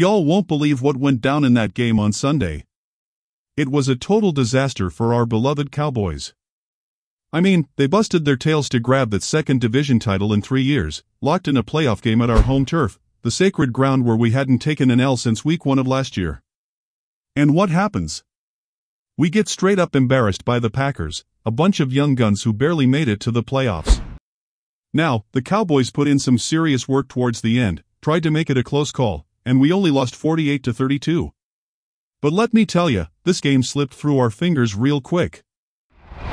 Y'all won't believe what went down in that game on Sunday. It was a total disaster for our beloved Cowboys. I mean, they busted their tails to grab that second division title in three years, locked in a playoff game at our home turf, the sacred ground where we hadn't taken an L since week one of last year. And what happens? We get straight up embarrassed by the Packers, a bunch of young guns who barely made it to the playoffs. Now, the Cowboys put in some serious work towards the end, tried to make it a close call, and we only lost 48 to 32. But let me tell you, this game slipped through our fingers real quick.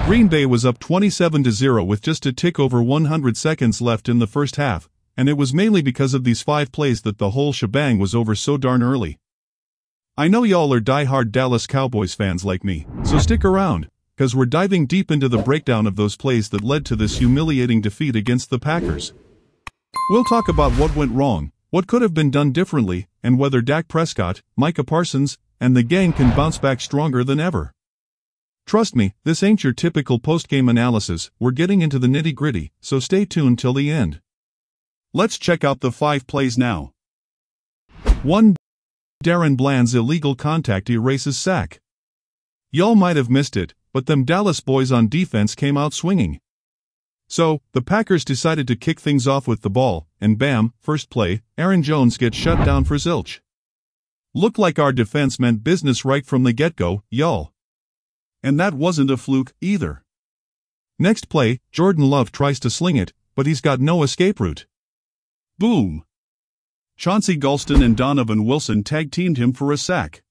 Green Bay was up 27 to 0 with just a tick over 100 seconds left in the first half, and it was mainly because of these five plays that the whole shebang was over so darn early. I know y'all are die-hard Dallas Cowboys fans like me, so stick around, cause we're diving deep into the breakdown of those plays that led to this humiliating defeat against the Packers. We'll talk about what went wrong, what could have been done differently, and whether Dak Prescott, Micah Parsons, and the gang can bounce back stronger than ever. Trust me, this ain't your typical post-game analysis, we're getting into the nitty-gritty, so stay tuned till the end. Let's check out the five plays now. 1. DaRon Bland's illegal contact erases sack. Y'all might have missed it, but them Dallas boys on defense came out swinging. So, the Packers decided to kick things off with the ball, and bam, first play, Aaron Jones gets shut down for zilch. Looked like our defense meant business right from the get-go, y'all. And that wasn't a fluke, either. Next play, Jordan Love tries to sling it, but he's got no escape route. Boom! Chauncey Golston and Donovan Wilson tag teamed him for a sack.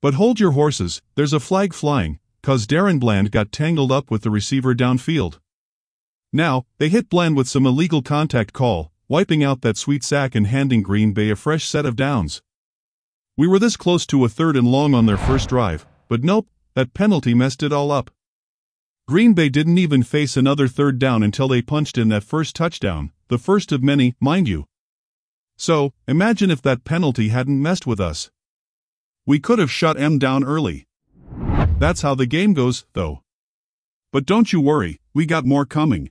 But hold your horses, there's a flag flying, cause DaRon Bland got tangled up with the receiver downfield. Now, they hit Bland with some illegal contact call, wiping out that sweet sack and handing Green Bay a fresh set of downs. We were this close to a third and long on their first drive, but nope, that penalty messed it all up. Green Bay didn't even face another third down until they punched in that first touchdown, the first of many, mind you. So, imagine if that penalty hadn't messed with us. We could have shut M down early. That's how the game goes, though. But don't you worry, we got more coming.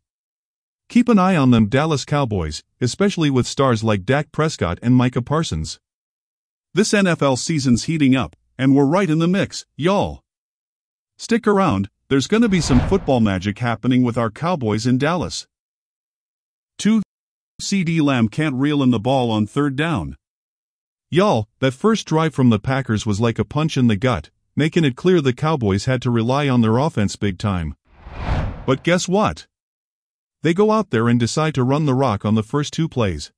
Keep an eye on them Dallas Cowboys, especially with stars like Dak Prescott and Micah Parsons. This NFL season's heating up, and we're right in the mix, y'all. Stick around, there's gonna be some football magic happening with our Cowboys in Dallas. 2. CeeDee Lamb can't reel in the ball on third down. Y'all, that first drive from the Packers was like a punch in the gut, making it clear the Cowboys had to rely on their offense big time. But guess what? They go out there and decide to run the rock on the first two plays.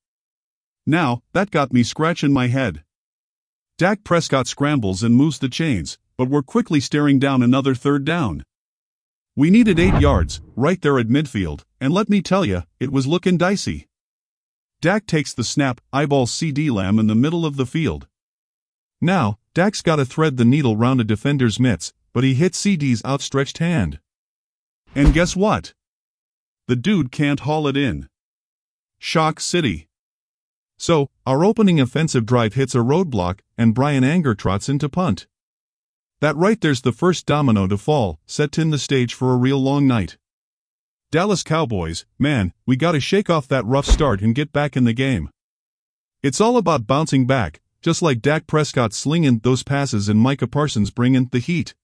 Now, that got me scratching my head. Dak Prescott scrambles and moves the chains, but we're quickly staring down another third down. We needed 8 yards, right there at midfield, and let me tell you, it was looking dicey. Dak takes the snap, eyeballs CeeDee Lamb in the middle of the field. Now, Dak's gotta thread the needle round a defender's mitts, but he hits CeeDee's outstretched hand. And guess what? The dude can't haul it in. Shock City. So, our opening offensive drive hits a roadblock, and Bryan Anger trots into punt. That right there's the first domino to fall, setting the stage for a real long night. Dallas Cowboys, man, we gotta shake off that rough start and get back in the game. It's all about bouncing back, just like Dak Prescott slinging those passes and Micah Parsons bringing the heat.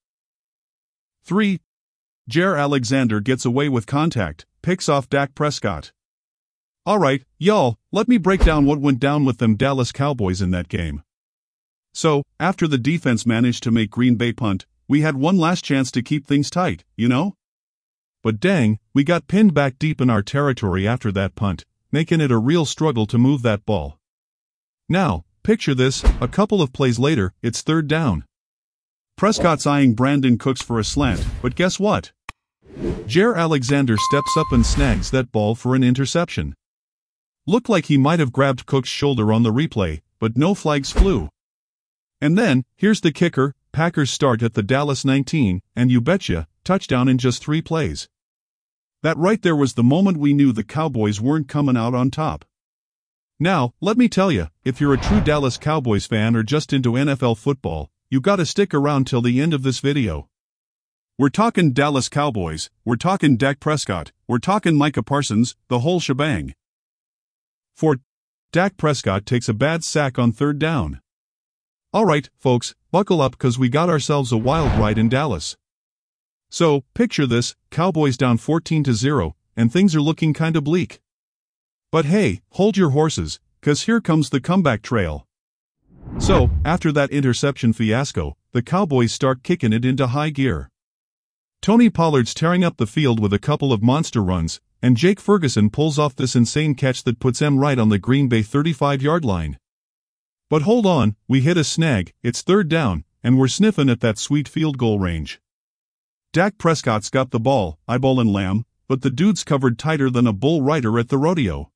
3. Jaire Alexander gets away with contact, picks off Dak Prescott. Alright, y'all, let me break down what went down with them Dallas Cowboys in that game. So, after the defense managed to make Green Bay punt, we had one last chance to keep things tight, you know? But dang, we got pinned back deep in our territory after that punt, making it a real struggle to move that ball. Now, picture this a couple of plays later, it's third down. Prescott's eyeing Brandin Cooks for a slant, but guess what? Jaire Alexander steps up and snags that ball for an interception. Looked like he might have grabbed Cooks' shoulder on the replay, but no flags flew. And then, here's the kicker Packers start at the Dallas 19, and you betcha, touchdown in just three plays. That right there was the moment we knew the Cowboys weren't coming out on top. Now, let me tell you, if you're a true Dallas Cowboys fan or just into NFL football, you gotta stick around till the end of this video. We're talking Dallas Cowboys, we're talking Dak Prescott, we're talking Micah Parsons, the whole shebang. 4. Dak Prescott takes a bad sack on third down. Alright, folks, buckle up cause we got ourselves a wild ride in Dallas. So, picture this, Cowboys down 14 to 0, and things are looking kinda bleak. But hey, hold your horses, cause here comes the comeback trail. So, after that interception fiasco, the Cowboys start kicking it into high gear. Tony Pollard's tearing up the field with a couple of monster runs, and Jake Ferguson pulls off this insane catch that puts them right on the Green Bay 35 yard line. But hold on, we hit a snag, it's third down, and we're sniffing at that sweet field goal range. Dak Prescott's got the ball, eyeball and lamb, but the dude's covered tighter than a bull rider at the rodeo.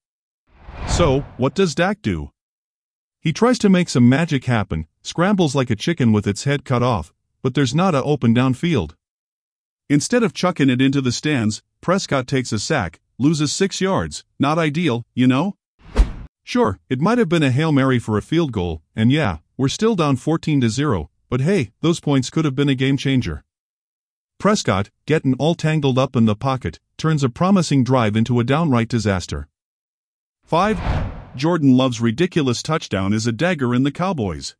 So, what does Dak do? He tries to make some magic happen, scrambles like a chicken with its head cut off, but there's not a open downfield. Instead of chucking it into the stands, Prescott takes a sack, loses six yards, not ideal, you know? Sure, it might have been a Hail Mary for a field goal, and yeah, we're still down 14 to 0, but hey, those points could have been a game changer. Prescott, getting all tangled up in the pocket, turns a promising drive into a downright disaster. 5. Jordan Love's ridiculous touchdown is a dagger in the Cowboys.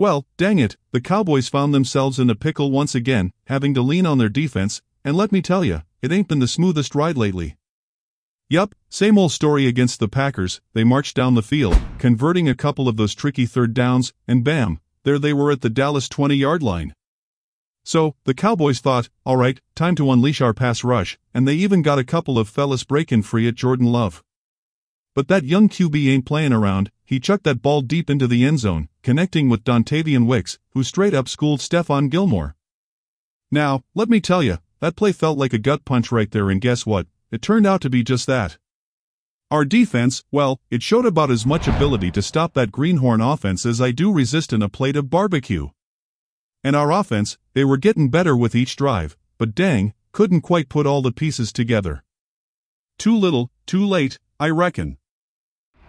Well, dang it, the Cowboys found themselves in a pickle once again, having to lean on their defense, and let me tell you, it ain't been the smoothest ride lately. Yup, same old story against the Packers, they marched down the field, converting a couple of those tricky third downs, and bam, there they were at the Dallas 20 yard line. So, the Cowboys thought, alright, time to unleash our pass rush, and they even got a couple of fellas breaking free at Jordan Love. But that young QB ain't playing around, he chucked that ball deep into the end zone, connecting with Dontayvion Wicks, who straight up schooled Stephon Gilmore. Now, let me tell you, that play felt like a gut punch right there and guess what, it turned out to be just that. Our defense, well, it showed about as much ability to stop that greenhorn offense as I do resisting a plate of barbecue. And our offense, they were getting better with each drive, but dang, couldn't quite put all the pieces together. Too little, too late, I reckon.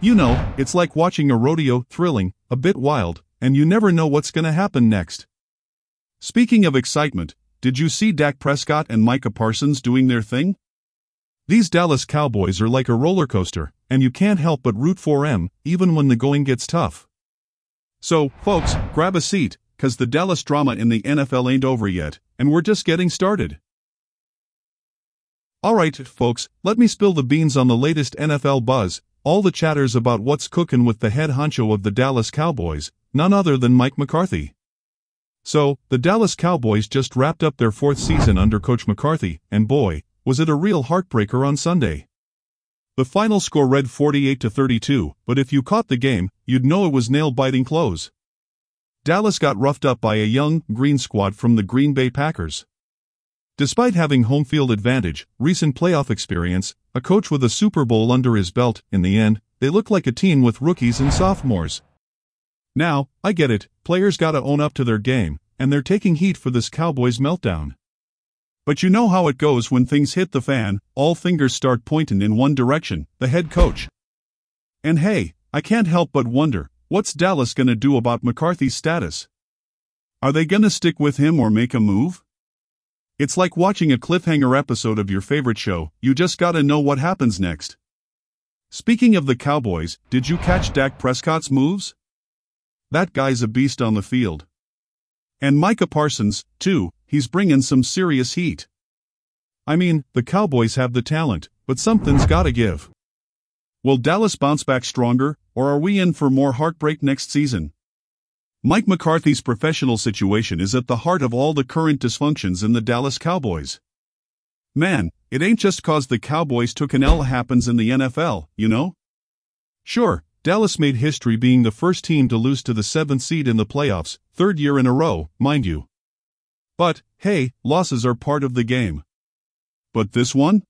You know, it's like watching a rodeo, thrilling, a bit wild, and you never know what's gonna happen next. Speaking of excitement, did you see Dak Prescott and Micah Parsons doing their thing? These Dallas Cowboys are like a roller coaster, and you can't help but root for them, even when the going gets tough. So, folks, grab a seat, cause the Dallas drama in the NFL ain't over yet, and we're just getting started. Alright, folks, let me spill the beans on the latest NFL buzz, all the chatters about what's cooking with the head honcho of the Dallas Cowboys, none other than Mike McCarthy. So, the Dallas Cowboys just wrapped up their fourth season under Coach McCarthy, and boy, was it a real heartbreaker on Sunday. The final score read 48 to 32, but if you caught the game, you'd know it was nail-biting close. Dallas got roughed up by a young, green squad from the Green Bay Packers. Despite having home field advantage, recent playoff experience, a coach with a Super Bowl under his belt, in the end, they look like a team with rookies and sophomores. Now, I get it, players gotta own up to their game, and they're taking heat for this Cowboys meltdown. But you know how it goes when things hit the fan, all fingers start pointing in one direction, the head coach. And hey, I can't help but wonder, what's Dallas gonna do about McCarthy's status? Are they gonna stick with him or make a move? It's like watching a cliffhanger episode of your favorite show, you just gotta know what happens next. Speaking of the Cowboys, did you catch Dak Prescott's moves? That guy's a beast on the field. And Micah Parsons, too, he's bringing some serious heat. I mean, the Cowboys have the talent, but something's gotta give. Will Dallas bounce back stronger, or are we in for more heartbreak next season? Mike McCarthy's professional situation is at the heart of all the current dysfunctions in the Dallas Cowboys. Man, it ain't just cause the Cowboys took an L happens in the NFL, you know? Sure, Dallas made history being the first team to lose to the seventh seed in the playoffs, third year in a row, mind you. But, hey, losses are part of the game. But this one?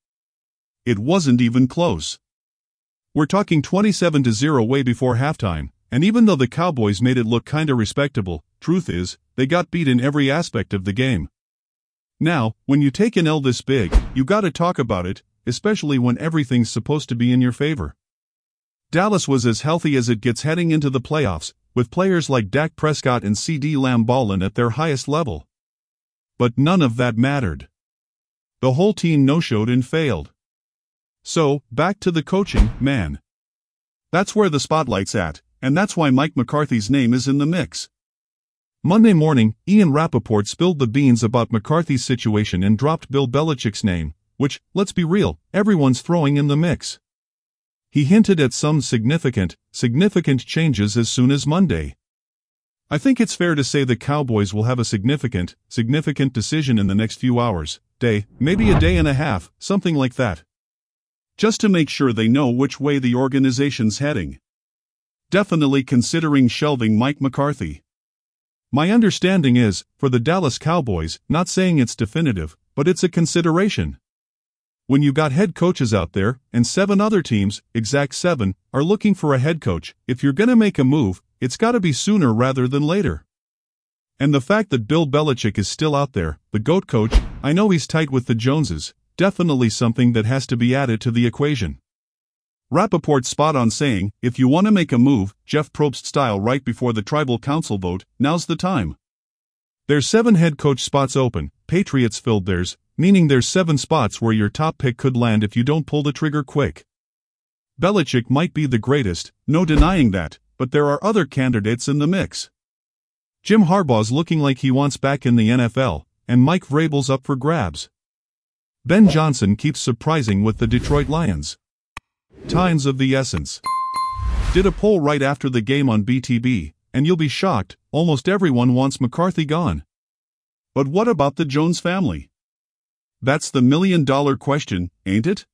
It wasn't even close. We're talking 27 to 0 way before halftime, and even though the Cowboys made it look kinda respectable, truth is, they got beat in every aspect of the game. Now, when you take an L this big, you gotta talk about it, especially when everything's supposed to be in your favor. Dallas was as healthy as it gets heading into the playoffs, with players like Dak Prescott and CeeDee Lamb ballin' at their highest level. But none of that mattered. The whole team no-showed and failed. So, back to the coaching, man. That's where the spotlight's at, and that's why Mike McCarthy's name is in the mix. Monday morning, Ian Rapoport spilled the beans about McCarthy's situation and dropped Bill Belichick's name, which, let's be real, everyone's throwing in the mix. He hinted at some significant, significant changes as soon as Monday. I think it's fair to say the Cowboys will have a significant, significant decision in the next few hours, day, maybe a day and a half, something like that. Just to make sure they know which way the organization's heading. Definitely considering shelving Mike McCarthy. My understanding is, for the Dallas Cowboys, not saying it's definitive, but it's a consideration. When you got head coaches out there, and seven other teams, exact seven, are looking for a head coach, if you're gonna make a move, it's gotta be sooner rather than later. And the fact that Bill Belichick is still out there, the GOAT coach, I know he's tight with the Joneses, definitely something that has to be added to the equation. Rapoport spot on saying, if you want to make a move, Jeff Probst style right before the tribal council vote, now's the time. There's seven head coach spots open, Patriots filled theirs, meaning there's seven spots where your top pick could land if you don't pull the trigger quick. Belichick might be the greatest, no denying that, but there are other candidates in the mix. Jim Harbaugh's looking like he wants back in the NFL, and Mike Vrabel's up for grabs. Ben Johnson keeps surprising with the Detroit Lions. Times of the essence. Did a poll right after the game on BTB, and you'll be shocked, almost everyone wants McCarthy gone. But what about the Jones family? That's the million dollar question, ain't it?